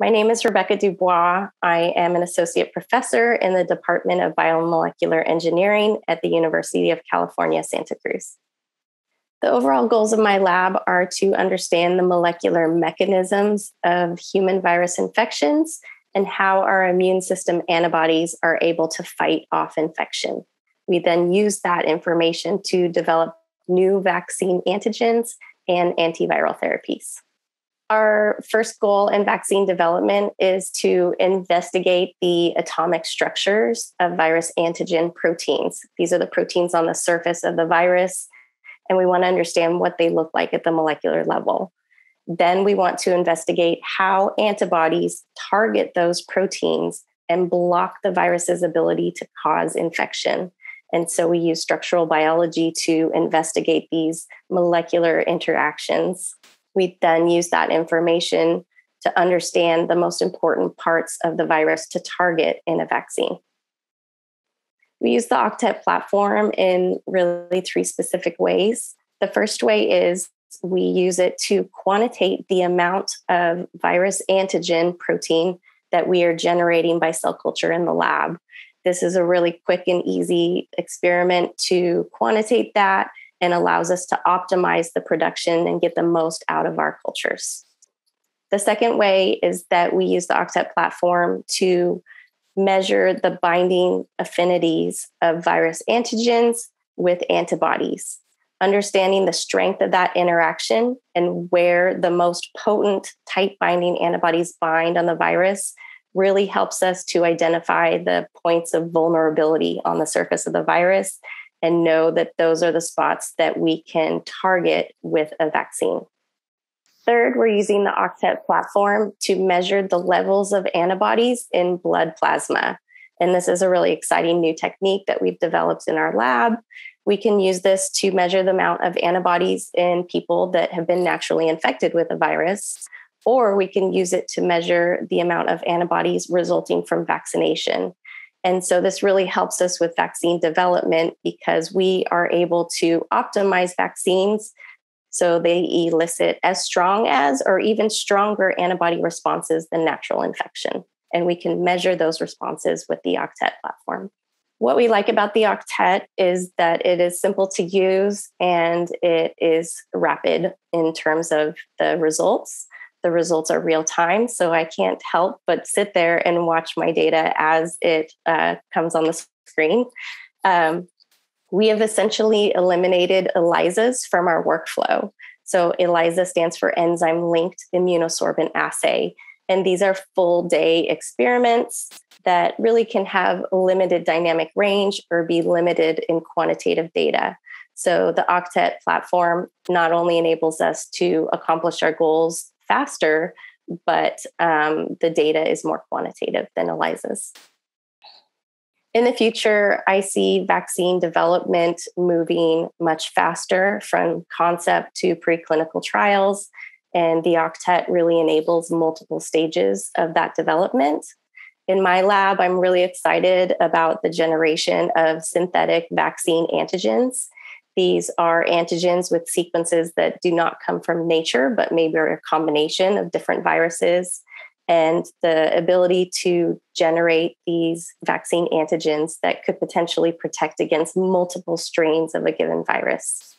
My name is Rebecca DuBois. I am an associate professor in the Department of Biomolecular Engineering at the University of California, Santa Cruz. The overall goals of my lab are to understand the molecular mechanisms of human virus infections and how our immune system antibodies are able to fight off infection. We then use that information to develop new vaccine antigens and antiviral therapies. Our first goal in vaccine development is to investigate the atomic structures of virus antigen proteins. These are the proteins on the surface of the virus, and we want to understand what they look like at the molecular level. Then we want to investigate how antibodies target those proteins and block the virus's ability to cause infection. And so we use structural biology to investigate these molecular interactions. We then use that information to understand the most important parts of the virus to target in a vaccine. We use the Octet platform in really three specific ways. The first way is we use it to quantitate the amount of virus antigen protein that we are generating by cell culture in the lab. This is a really quick and easy experiment to quantitate that and allows us to optimize the production and get the most out of our cultures. The second way is that we use the Octet platform to measure the binding affinities of virus antigens with antibodies. Understanding the strength of that interaction and where the most potent tight binding antibodies bind on the virus really helps us to identify the points of vulnerability on the surface of the virus and know that those are the spots that we can target with a vaccine. Third, we're using the Octet platform to measure the levels of antibodies in blood plasma. And this is a really exciting new technique that we've developed in our lab. We can use this to measure the amount of antibodies in people that have been naturally infected with a virus, or we can use it to measure the amount of antibodies resulting from vaccination. And so this really helps us with vaccine development because we are able to optimize vaccines so they elicit as strong as or even stronger antibody responses than natural infection. And we can measure those responses with the Octet platform. What we like about the Octet is that it is simple to use and it is rapid in terms of the results the results are real time. So I can't help but sit there and watch my data as it uh, comes on the screen. Um, we have essentially eliminated ELISAs from our workflow. So ELISA stands for enzyme linked immunosorbent assay. And these are full day experiments that really can have limited dynamic range or be limited in quantitative data. So the Octet platform not only enables us to accomplish our goals faster, but um, the data is more quantitative than ELISA's. In the future, I see vaccine development moving much faster from concept to preclinical trials. And the Octet really enables multiple stages of that development. In my lab, I'm really excited about the generation of synthetic vaccine antigens these are antigens with sequences that do not come from nature, but maybe are a combination of different viruses. And the ability to generate these vaccine antigens that could potentially protect against multiple strains of a given virus.